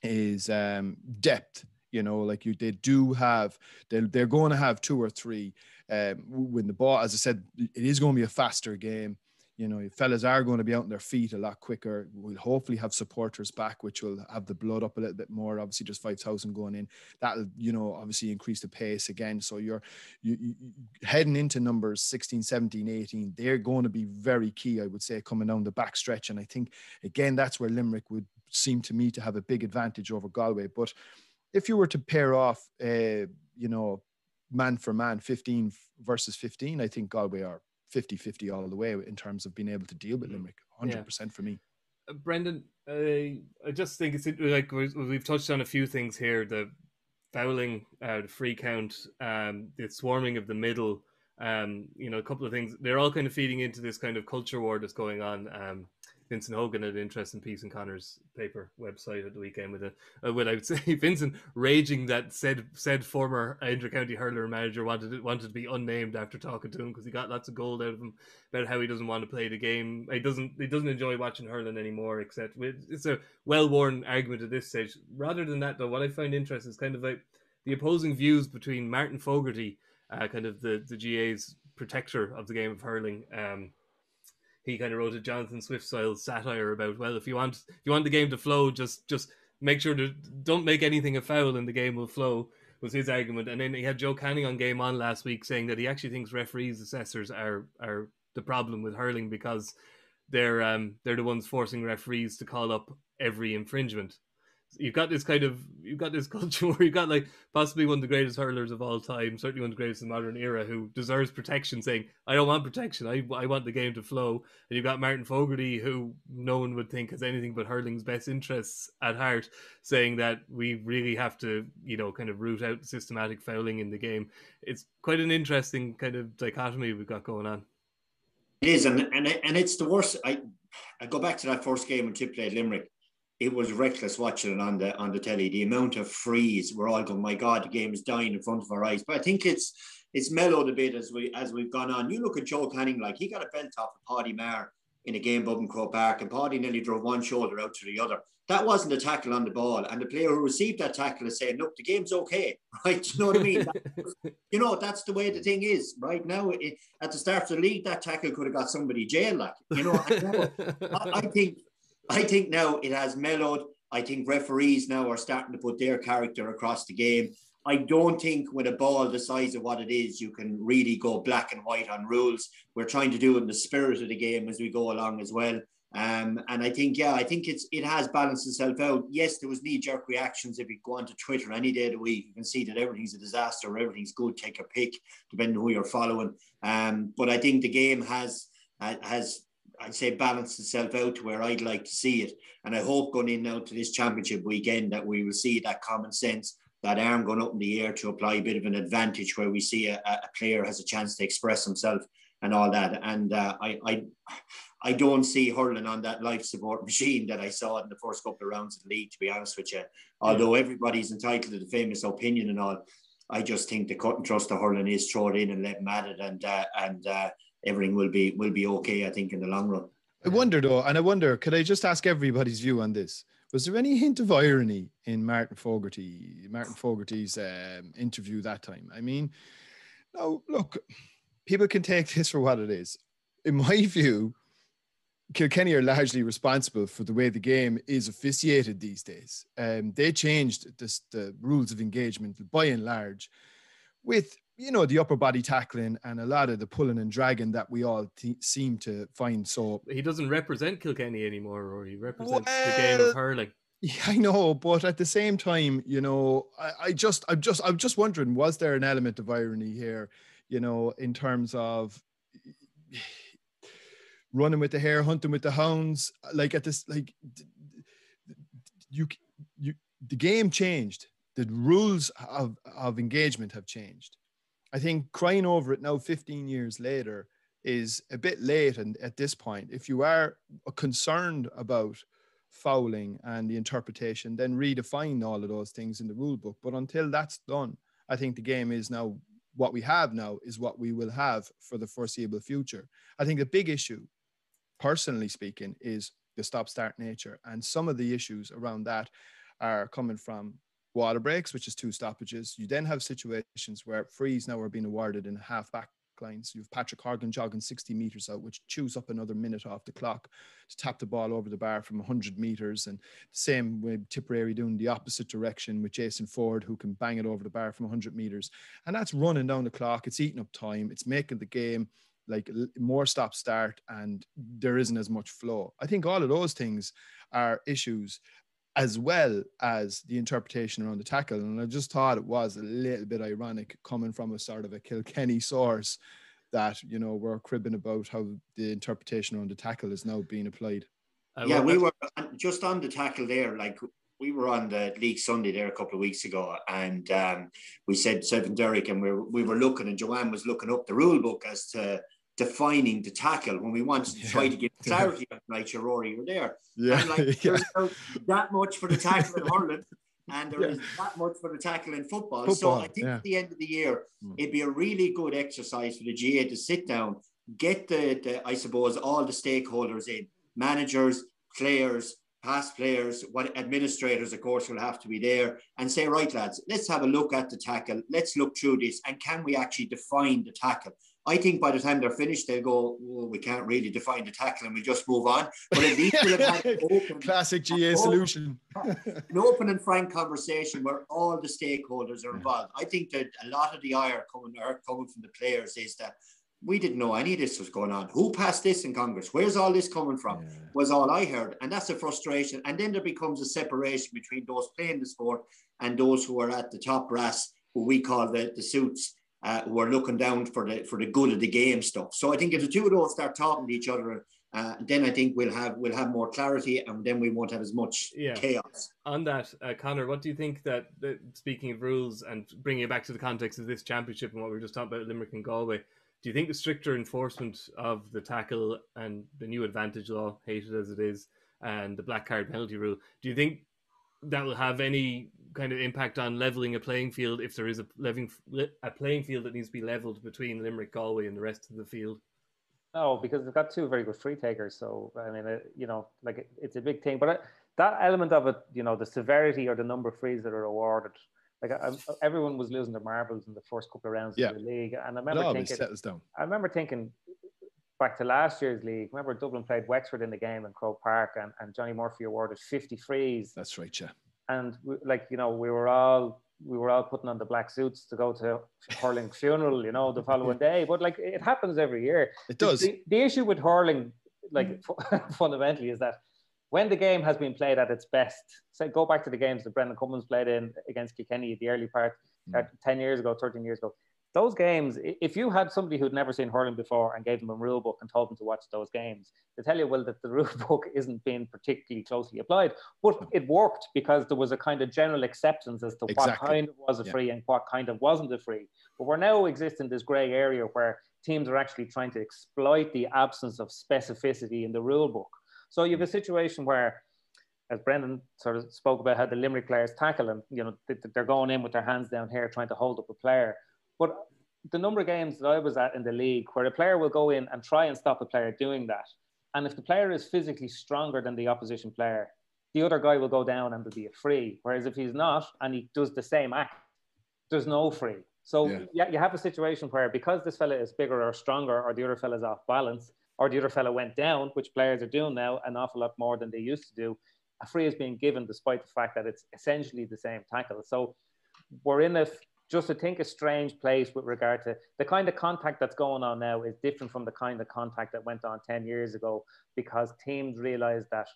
is um, depth You know, like you, they do have, they're, they're going to have two or three. Um, when the ball, as I said, it is going to be a faster game you know, fellas are going to be out on their feet a lot quicker. We'll hopefully have supporters back, which will have the blood up a little bit more. Obviously, just five thousand going in, that'll you know obviously increase the pace again. So you're you, you, heading into numbers 16, 17, 18. They're going to be very key, I would say, coming down the back stretch. And I think again that's where Limerick would seem to me to have a big advantage over Galway. But if you were to pair off, uh, you know, man for man, 15 versus 15, I think Galway are 50 50 all the way in terms of being able to deal with mm. Limerick. 100% yeah. for me. Uh, Brendan, uh, I just think it's like we've touched on a few things here the fouling, uh, the free count, um, the swarming of the middle. Um, you know, a couple of things. They're all kind of feeding into this kind of culture war that's going on. Um, Vincent Hogan had an interesting piece in Conor's paper website at the weekend with a uh, with I would say Vincent raging that said said former Inter-County hurler manager wanted wanted to be unnamed after talking to him because he got lots of gold out of him about how he doesn't want to play the game. He doesn't he doesn't enjoy watching hurling anymore. Except it's a well worn argument at this stage. Rather than that, though, what I find interesting is kind of like the opposing views between Martin Fogarty, uh, kind of the the GAA's protector of the game of hurling. Um, he kind of wrote a Jonathan Swift style satire about well, if you want if you want the game to flow, just just make sure to don't make anything a foul and the game will flow was his argument. And then he had Joe Canning on Game On last week saying that he actually thinks referees assessors are are the problem with hurling because they're um they're the ones forcing referees to call up every infringement you've got this kind of you've got this culture where you've got like possibly one of the greatest hurlers of all time, certainly one of the greatest in the modern era, who deserves protection, saying, I don't want protection, I I want the game to flow. And you've got Martin Fogarty, who no one would think has anything but hurling's best interests at heart, saying that we really have to, you know, kind of root out systematic fouling in the game. It's quite an interesting kind of dichotomy we've got going on. It is, and and and it's the worst. I I go back to that first game when Tip played Limerick it was reckless watching it on the on the telly. The amount of frees, we're all going, my God, the game is dying in front of our eyes. But I think it's it's mellowed a bit as we as we've gone on. You look at Joe Canning, like he got a belt off of Paddy Maher in a game above in Croke Park, and Paddy nearly drove one shoulder out to the other. That wasn't a tackle on the ball, and the player who received that tackle is saying, "Look, the game's okay, right? You know what I mean? you know that's the way the thing is right now. It, at the start of the league, that tackle could have got somebody jailed. Like you know, I, I think I think now it has mellowed. I think referees now are starting to put their character across the game. I don't think with a ball the size of what it is, you can really go black and white on rules. We're trying to do it in the spirit of the game as we go along as well. Um, and I think, yeah, I think it's it has balanced itself out. Yes, there was knee-jerk reactions. If you go onto Twitter any day of the week, you can see that everything's a disaster, everything's good. Take a pick, depending on who you're following. Um, but I think the game has has I'd say balance itself out to where I'd like to see it. And I hope going in now to this championship weekend that we will see that common sense, that arm going up in the air to apply a bit of an advantage where we see a, a player has a chance to express himself and all that. And uh, I, I, I don't see hurling on that life support machine that I saw in the first couple of rounds of the league, to be honest with you. Although everybody's entitled to the famous opinion and all, I just think the cut and trust of hurling is throw it in and let them at it. And, uh, and, uh, everything will be will be okay. I think in the long run. I wonder though, and I wonder, could I just ask everybody's view on this? Was there any hint of irony in Martin Fogarty, Martin Fogarty's um, interview that time? I mean, no, look, people can take this for what it is. In my view, Kilkenny are largely responsible for the way the game is officiated these days. Um, they changed this, the rules of engagement by and large with you know the upper body tackling and a lot of the pulling and dragging that we all t- seem to find so. He doesn't represent kilkenny anymore or he represents well, the game of hurling. yeah i know but at the same time you know I, I just i'm just i'm just wondering was there an element of irony here you know in terms of running with the hare hunting with the hounds? Like at this like you you the game changed. The rules of, of engagement have changed I think crying over it now, 15 years later, is a bit late. And at this point, if you are concerned about fouling and the interpretation, then redefine all of those things in the rule book. But until that's done, I think the game is now what we have now is what we will have for the foreseeable future. I think the big issue, personally speaking, is the stop start nature. And some of the issues around that are coming from water breaks, which is two stoppages. You then have situations where frees now are being awarded in half back lines. You have Patrick Horgan jogging 60 meters out, which chews up another minute off the clock to tap the ball over the bar from 100 meters. And same with Tipperary doing the opposite direction with Jason Forde, who can bang it over the bar from 100 meters. And that's running down the clock. It's eating up time. It's making the game like more stop start and there isn't as much flow. I think all of those things are issues as well as the interpretation around the tackle. And I just thought it was a little bit ironic coming from a sort of a Kilkenny source that, you know, we're cribbing about how the interpretation around the tackle is now being applied. Yeah, we were just on the tackle there, like we were on the League Sunday there a couple of weeks ago, and um, we said Seven Derrick, and we were, we were looking, and Joanne was looking up the rule book as to defining the tackle when we wanted to try to get clarity on like Rory, you're there. Yeah. And like yeah. there's that much for the tackle in hurling and there is that much for the tackle in football. Football, so I think yeah. at the end of the year, Mm. it'd be a really good exercise for the GAA to sit down, get the, the I suppose all the stakeholders in, managers, players, past players, what administrators, of course, will have to be there and say, right, lads, let's have a look at the tackle. Let's look through this. And can we actually define the tackle? I think by the time they're finished, they'll go, oh, we can't really define the tackle and we just move on. But at least we'll have had open, Classic GAA open- solution. an open and frank conversation where all the stakeholders are involved. I think that a lot of the ire coming, coming from the players is that we didn't know any of this was going on. Who passed this in Congress? Where's all this coming from? Yeah. Was all I heard. And that's a frustration. And then there becomes a separation between those playing the sport and those who are at the top brass, who we call the, the suits, uh, who are looking down for the for the good of the game stuff. So I think if the two of those start talking to each other, uh, then I think we'll have we'll have more clarity and then we won't have as much Yeah. chaos. On that, uh, Conor, what do you think that, that, speaking of rules and bringing it back to the context of this championship and what we were just talking about Limerick and Galway, do you think the stricter enforcement of the tackle and the new advantage law, hated as it is, and the black card penalty rule, do you think that will have any kind of impact on leveling a playing field if there is a leveling a playing field that needs to be leveled between Limerick, Galway, and the rest of the field? No, because they've got two very good free takers. So I mean, uh, you know, like it, it's a big thing. But uh, that element of it, you know, the severity or the number of frees that are awarded, like I, I- everyone was losing their marbles in the first couple of rounds Yeah. of the league, and I remember always thinking, settles down. I remember thinking back to last year's league. Remember Dublin played Wexford in the game in Croke Park, and, and Johnny Murphy awarded 50 frees That's right, yeah. And we, like you know we were all we were all putting on the black suits to go to hurling funeral you know the following day. But like it happens every year. It does. the, the issue with hurling like fu- fundamentally is that when the game has been played at its best say go back to the games that Brendan Cummins played in against Kilkenny at the early part uh, 10 years ago 13 years ago those games if you had somebody who'd never seen hurling before and gave them a rule book and told them to watch those games they tell you well that the rule book isn't being particularly closely applied. But hmm. it worked because there was a kind of general acceptance as to what kind of was a Yeah. free and what kind of wasn't a free. But we're now existing this gray area where teams are actually trying to exploit the absence of specificity in the rule book. So you have a hmm. situation where as Brendan sort of spoke about how the Limerick players tackle and you know th- th- they're going in with their hands down here trying to hold up a player. But the number of games that I was at in the league where a player will go in and try and stop a player doing that, and if the player is physically stronger than the opposition player, the other guy will go down and there'll be a free. Whereas if he's not and he does the same act, there's no free. So Yeah. yeah, you have a situation where because this fella is bigger or stronger, or the other fella's off balance, or the other fella went down, which players are doing now an awful lot more than they used to do, a free is being given despite the fact that it's essentially the same tackle. So we're in a just I think a strange place with regard to the kind of contact that's going on now is different from the kind of contact that went on 10 years ago because teams realize that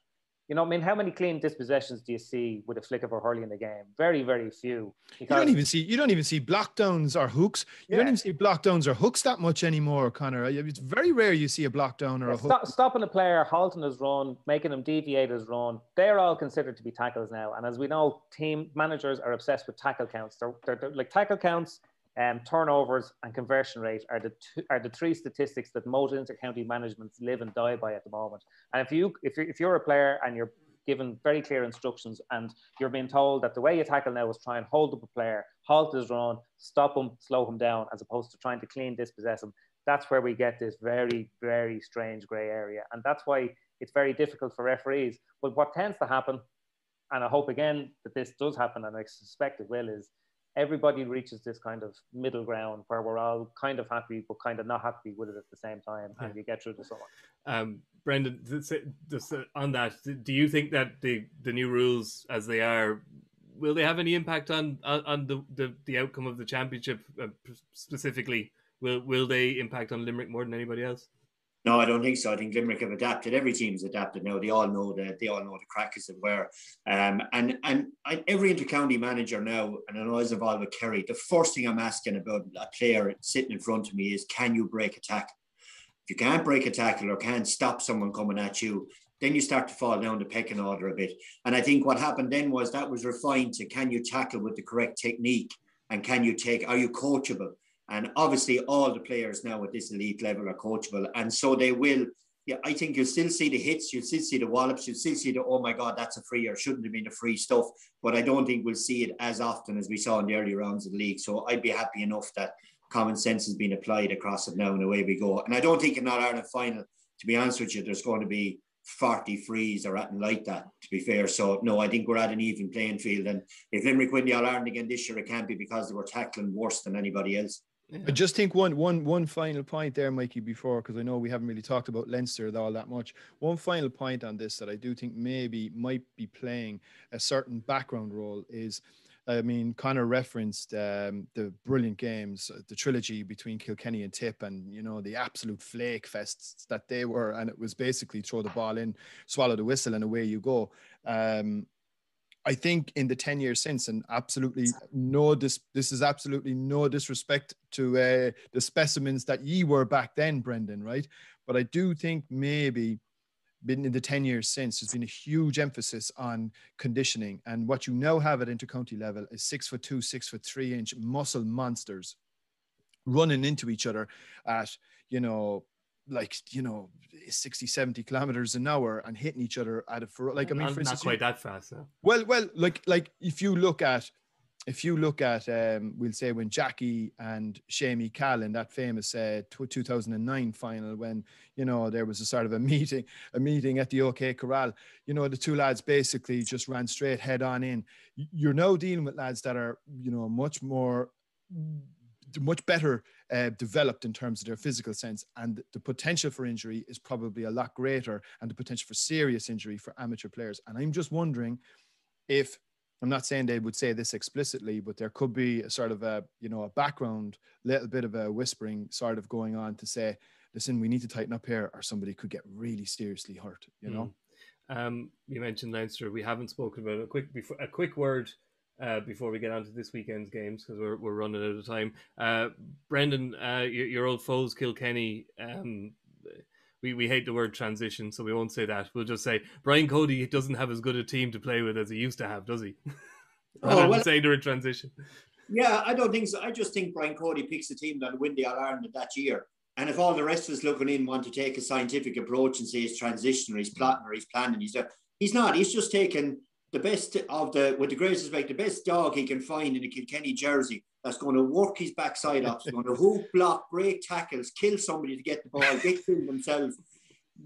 you know, I mean, how many clean dispossessions do you see with a flick of a hurley in the game? Very, very few. You don't even see you don't even see block downs or hooks. You don't even see block downs or hooks that much anymore, Conor. It's very rare you see a block down or a hook. Stop, stopping a player, halting his run, making him deviate his run, they're all considered to be tackles now. And as we know, team managers are obsessed with tackle counts. They're, they're, they're like tackle counts, um, turnovers, and conversion rate are the two, are the three statistics that most intercounty managements live and die by at the moment. And if you if you're, if you're a player and you're given very clear instructions and you're being told that the way you tackle now is try and hold up a player, halt his run, stop him, slow him down, as opposed to trying to clean dispossess him. That's where we get this very, very strange grey area. And that's why it's very difficult for referees. But what tends to happen and I hope again that this does happen, and I suspect it will, is everybody reaches this kind of middle ground where we're all kind of happy but kind of not happy with it at the same time, and you get through the summer. Um, Brendan, just on that, do you think that the the new rules as they are will they have any impact on on the the, the outcome of the championship uh, specifically? Will will they impact on Limerick more than anybody else? No, I don't think so. I think Limerick have adapted. Every team's adapted now. They all know that they all know the crack is where. Um, and and I, every intercounty manager now, and I know I was involved with Kerry, the first thing I'm asking about a player sitting in front of me is can you break a tackle? If you can't break a tackle or can't stop someone coming at you, then you start to fall down the pecking order a bit. And I think what happened then was that was refined to can you tackle with the correct technique and can you take, are you coachable? And obviously, all the players now at this elite level are coachable. And so they will, yeah, I think you'll still see the hits, you'll still see the wallops, you'll still see the, oh my God, that's a free or shouldn't have been a free stuff. But I don't think we'll see it as often as we saw in the early rounds of the league. So I'd be happy enough that common sense has been applied across it now and away we go. And I don't think in that Ireland final, to be honest with you, there's going to be 40 frees or anything like that, to be fair. So, no, I think we're at an even playing field. And if Limerick win the All Ireland again this year, it can't be because they were tackling worse than anybody else. Yeah. I just think one one one final point there, Mikey, before because I know we haven't really talked about Leinster at all that much. One final point on this that I do think maybe might be playing a certain background role is. I mean, Conor referenced um, the brilliant games, uh, the trilogy between Kilkenny and Tip, and you know the absolute flake fests that they were, and it was basically throw the ball in, swallow the whistle, and away you go. Um, I think in the 10 years since, and absolutely no, this, this is absolutely no disrespect to uh, the specimens that ye were back then, Brendan, right? But I do think maybe been in the 10 years since, there's been a huge emphasis on conditioning. And what you now have at intercounty level is six foot two, six foot three inch muscle monsters running into each other at, you know, like you know 60 70 kilometers an hour and hitting each other at a for like i mean not, for instance, not quite that fast though. well well like like if you look at if you look at um we'll say when jackie and shamey cal in that famous uh 2009 final when you know there was a sort of a meeting a meeting at the ok corral you know the two lads basically just ran straight head on in you're now dealing with lads that are you know much more much better uh, developed in terms of their physical sense, and the potential for injury is probably a lot greater, and the potential for serious injury for amateur players. And I'm just wondering if I'm not saying they would say this explicitly, but there could be a sort of a you know a background, little bit of a whispering sort of going on to say, listen, we need to tighten up here, or somebody could get really seriously hurt. You know. Mm. Um, you mentioned Leinster. We haven't spoken about it. a quick before a quick word uh, before we get on to this weekend's games because we're, we're running out of time. Uh, Brendan, uh, your, your, old foes, Kilkenny, um, we, we hate the word transition, so we won't say that. We'll just say Brian Cody doesn't have as good a team to play with as he used to have, does he? Oh, well, say the transition. Yeah, I don't think so. I just think Brian Cody picks a team that'll win the All Ireland that year. And if all the rest of us looking in want to take a scientific approach and say he's transition or he's plotting or he's planning, he's, he's not. He's just taking the best of the, with the greatest respect, the best dog he can find in a Kilkenny jersey that's going to work his backside off, going to hoop, block, break tackles, kill somebody to get the ball, get killed themselves.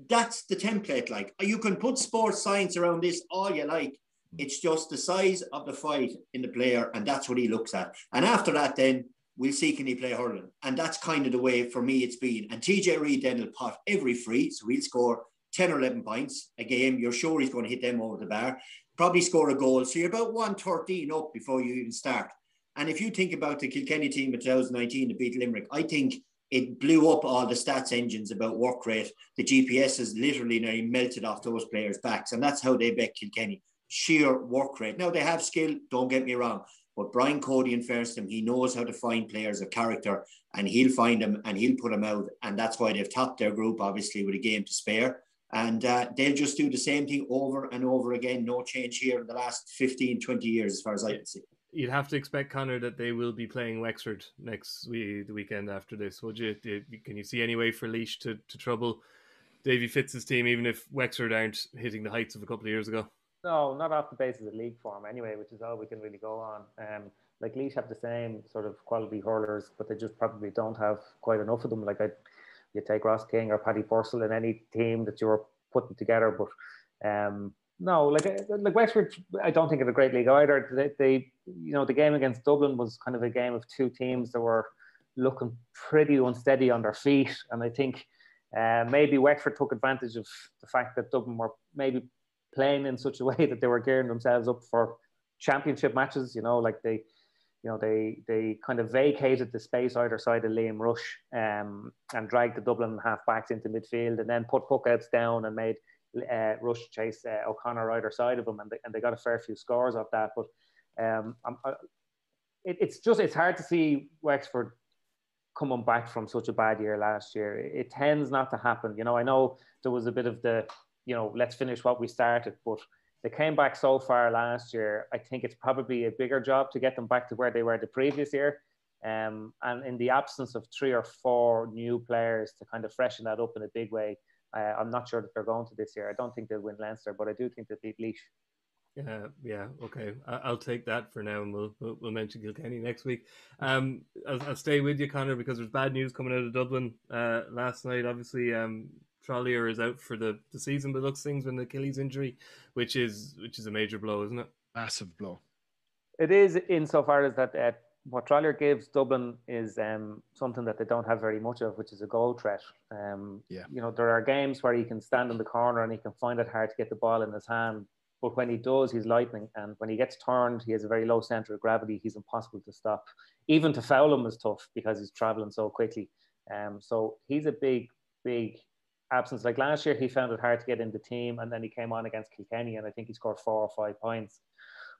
That's the template. Like you can put sports science around this all you like. It's just the size of the fight in the player, and that's what he looks at. And after that, then we'll see can he play hurling, and that's kind of the way for me it's been. And TJ Reid then will pot every free, so he'll score 10 or 11 points a game. You're sure he's going to hit them over the bar probably score a goal. So you're about 113 up before you even start. And if you think about the Kilkenny team in 2019 to beat Limerick, I think it blew up all the stats engines about work rate. The GPS has literally nearly melted off those players' backs. And that's how they bet Kilkenny. Sheer work rate. Now they have skill, don't get me wrong. But Brian Cody, in fairness he knows how to find players of character and he'll find them and he'll put them out. And that's why they've topped their group, obviously, with a game to spare. And uh, they'll just do the same thing over and over again. No change here in the last 15, 20 years, as far as I can see. You'd have to expect, Conor, that they will be playing Wexford next week, the weekend after this. Would you? Can you see any way for Laois to, to trouble Davy Fitz's team, even if Wexford aren't hitting the heights of a couple of years ago? No, not off the basis of league form anyway, which is all we can really go on. Um, like Laois have the same sort of quality hurlers, but they just probably don't have quite enough of them. Like I you take Ross King or Paddy Purcell in any team that you were putting together. But um, No, like uh, like Wexford, I don't think it's a great league either. They, they, you know, the game against Dublin was kind of a game of two teams that were looking pretty unsteady on their feet, and I think uh, maybe Wexford took advantage of the fact that Dublin were maybe playing in such a way that they were gearing themselves up for championship matches. You know, like they, you know, they they kind of vacated the space either side of Liam Rushe um, and dragged the Dublin half backs into midfield, and then put puckouts down and made uh, Rushe chase uh, O'Connor either side of them, and they, and they got a fair few scores off that. But um, I, it, it's just it's hard to see Wexford coming back from such a bad year last year. It tends not to happen. You know, I know there was a bit of the, you know, let's finish what we started, but they came back so far last year. I think it's probably a bigger job to get them back to where they were the previous year. Um, and in the absence of three or four new players to kind of freshen that up in a big way, uh, I'm not sure that they're going to this year. I don't think they'll win Leinster, but I do think they'll beat Laois. Yeah, yeah, okay. I'll take that for now, and we'll we'll, mention Kilkenny next week. Um, I'll, I'll, stay with you, Conor, because there's bad news coming out of Dublin uh, last night. Obviously, um, Trollier is out for the, the season, but looks things with an Achilles injury, which is which is a major blow, isn't it? Massive blow. It is insofar as that uh, what Trollier gives Dublin is um, something that they don't have very much of, which is a goal threat. Um, yeah. You know, there are games where he can stand in the corner and he can find it hard to get the ball in his hand but when he does, he's lightning. And when he gets turned, he has a very low center of gravity. He's impossible to stop. Even to foul him is tough because he's traveling so quickly. Um, so he's a big, big absence. Like last year, he found it hard to get in the team, and then he came on against Kilkenny, and I think he scored four or five points.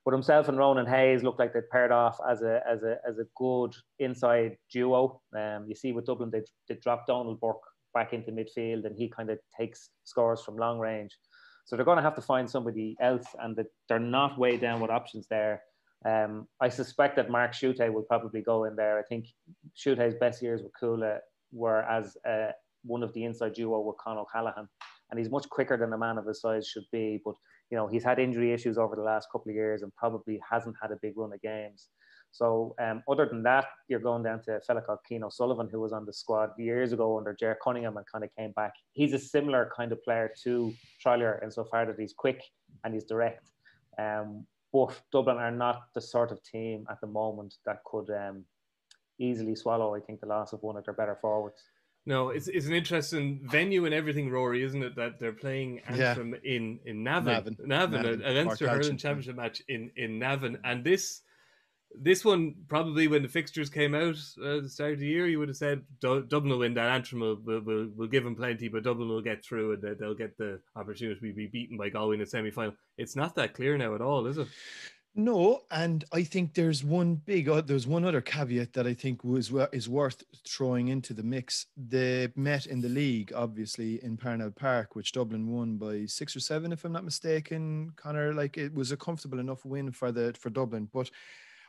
But himself and Ronan Hayes looked like they'd paired off as a as a as a good inside duo. Um, you see with Dublin, they they dropped Donal Burke back into midfield, and he kind of takes scores from long range. So they're going to have to find somebody else, and that they're not way down with options there. Um, I suspect that Mark Schutte will probably go in there. I think Schutte's best years with Cuala were as uh, one of the inside duo with Con O'Callaghan, and he's much quicker than a man of his size should be. But you know he's had injury issues over the last couple of years and probably hasn't had a big run of games. So um, other than that, you're going down to a fella called Cian O'Sullivan, who was on the squad years ago under Ger Cunningham and kind of came back. He's a similar kind of player to Trollier insofar that he's quick and he's direct. Um, Dublin are not the sort of team at the moment that could um, easily swallow, I think, the loss of one of their better forwards. No, it's it's an interesting venue and everything, Rory, isn't it? That they're playing Antrim yeah. in in Navan, Navan, Navan, Navan a, a Leinster Hurling Championship match in in Navan, and this this one probably when the fixtures came out uh, at the start of the year, you would have said Dublin will win that. Antrim will, will, will, will give them plenty, but Dublin will get through and they'll get the opportunity to be beaten by Galway in the semi final. It's not that clear now at all, is it? No, and I think there's one big, there's one other caveat that I think was is worth throwing into the mix. They met in the league, obviously, in Parnell Park, which Dublin won by six or seven, if I'm not mistaken. Conor, like it was a comfortable enough win for the for Dublin, but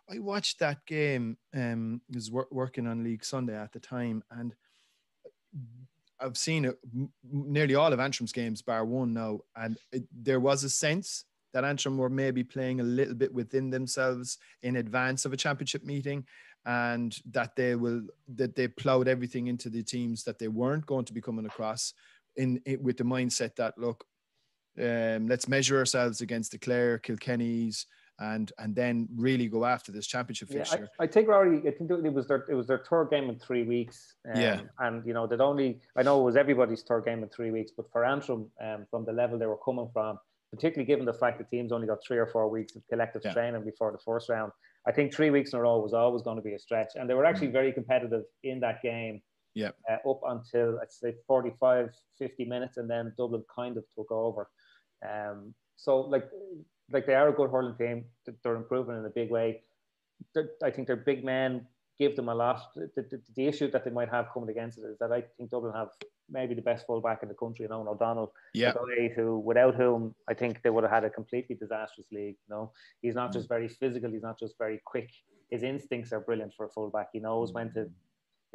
I watched that game. Um, was wor- working on League Sunday at the time, and I've seen it, nearly all of Antrim's games, bar one now, and it, there was a sense that Antrim were maybe playing a little bit within themselves in advance of a championship meeting, and that they will that they ploughed everything into the teams that they weren't going to be coming across in, in with the mindset that look, um, let's measure ourselves against the Clare, Kilkenny's, and and then really go after this championship yeah, fixture. I, I, think Rory, I think it was their it was their third game in three weeks. Um, yeah, and you know that only I know it was everybody's third game in three weeks, but for Antrim, um, from the level they were coming from, particularly given the fact the teams only got three or four weeks of collective yeah. training before the first round, I think three weeks in a row was always going to be a stretch, and they were actually mm. very competitive in that game. Yeah, uh, up until I'd say 45, 50 minutes, and then Dublin kind of took over. Um, so like like they are a good hurling team. They're improving in a big way. They're, I think they're big men give them a lot. The, the, the, issue that they might have coming against it is that I think Dublin have maybe the best fullback in the country, you know, O'Donnell. Yeah. Who, without whom, I think they would have had a completely disastrous league. You know, he's not mm. just very physical. He's not just very quick. His instincts are brilliant for a fullback. He knows when to.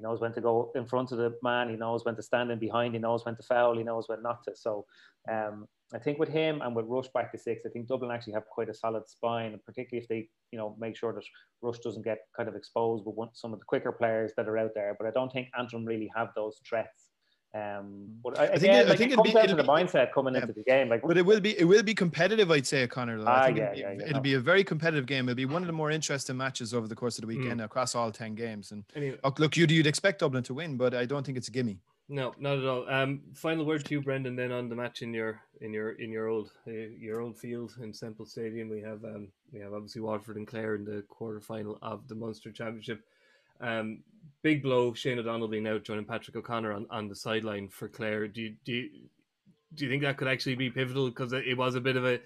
He knows when to go in front of the man. He knows when to stand in behind. He knows when to foul. He knows when not to. So, um, I think with him and with Rushe back to six, I think Dublin actually have quite a solid spine, particularly if they, you know, make sure that Rushe doesn't get kind of exposed with one, some of the quicker players that are out there. But I don't think Antrim really have those threats. Um, but I, I think again, it- I like, think it it'll comes be- it'll the be- mindset coming yeah. into the game. Like, But it will be it will be competitive, I'd say, Conor. Though. Ah, think yeah, it'll, be, yeah, yeah, it'll no. be a very competitive game. It'll be one of the more interesting matches over the course of the Hmm. weekend across all ten games. And Anyway, look, look, you'd, you'd expect Dublin to win, but I don't think it's a gimme. no, not at all. Um, final word to you, Brendan. Then on the match in your in your in your old uh, your old field in Semple Stadium, we have um we have obviously Waterford and Clare in the quarter final of the Munster Championship. Um, big blow. Shane O'Donnell being out, joining Patrick O'Connor on, on the sideline for Clare. Do you, do you, do you think that could actually be pivotal? Because it was a bit of a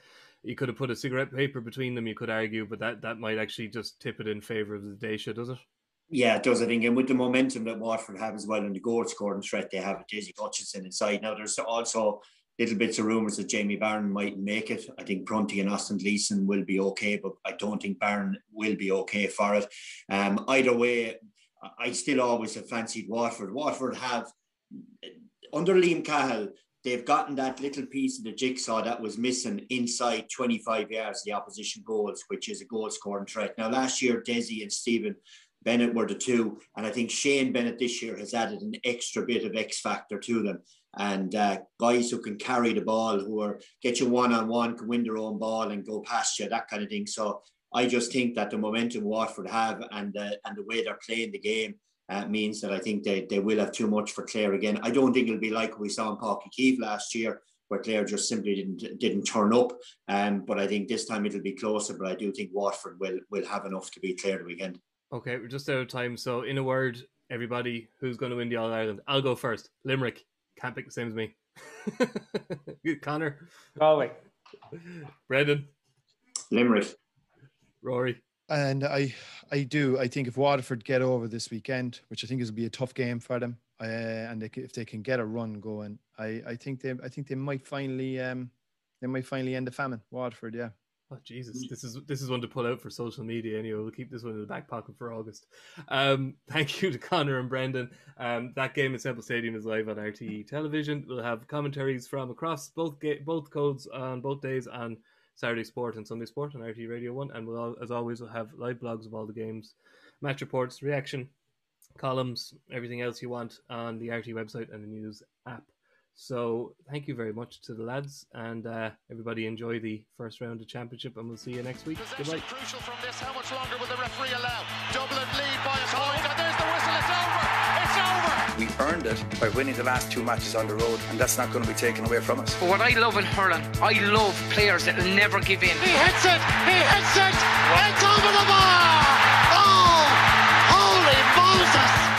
you could have put a cigarette paper between them. You could argue, but that that might actually just tip it in favour of the Déise, does it? Yeah, it does, I think. And with the momentum that Waterford have as well and the goal scoring threat they have Dessie Hutchinson inside. Now, there's also little bits of rumours that Jamie Barron might make it. I think Prunty and Austin Gleeson will be okay, but I don't think Barron will be okay for it. Um, either way, I still always have fancied Waterford. Waterford have, under Liam Cahill, they've gotten that little piece of the jigsaw that was missing inside 25 yards of the opposition goals, which is a goal scoring threat. Now, last year, Desi and Stephen Bennett were the two, and I think Shane Bennett this year has added an extra bit of X factor to them. And uh, guys who can carry the ball, who are get you one on one, can win their own ball and go past you, that kind of thing. So I just think that the momentum Waterford have and uh, and the way they're playing the game uh, means that I think they, they will have too much for Clare again. I don't think it'll be like we saw in Páirc Uí Chaoimh last year, where Clare just simply didn't didn't turn up. Um, but I think this time it'll be closer. But I do think Waterford will will have enough to beat Clare the weekend. Okay, we're just out of time. So, in a word, everybody who's going to win the All Ireland, I'll go first. Limerick can't pick the same as me. Conor, Galway. Brendan, Limerick. Rory. And I, I do. I think if Waterford get over this weekend, which I think is be a tough game for them, uh, and they, if they can get a run going, I, I think they, I think they might finally, um, they might finally end the famine. Waterford, yeah. Oh Jesus, this is this is one to pull out for social media. Anyway, we'll keep this one in the back pocket for August. Um, thank you to Conor and Brendan. Um, that game at Semple Stadium is live on RTÉ television. We'll have commentaries from across both ga- both codes on both days on Saturday Sport and Sunday Sport on RTÉ Radio One, and we'll as always we'll have live blogs of all the games, match reports, reaction columns, everything else you want on the RTÉ website and the news app. So thank you very much to the lads and uh, everybody enjoy the first round of championship and we'll see you next week. Goodbye. crucial from this. How much longer will the referee allow? Dublin lead by a point, we earned it by winning the last two matches on the road, and that's not going to be taken away from us. But what I love in hurling, I love players that never give in. He hits it, he hits it, what? it's over the bar! Oh, holy Moses!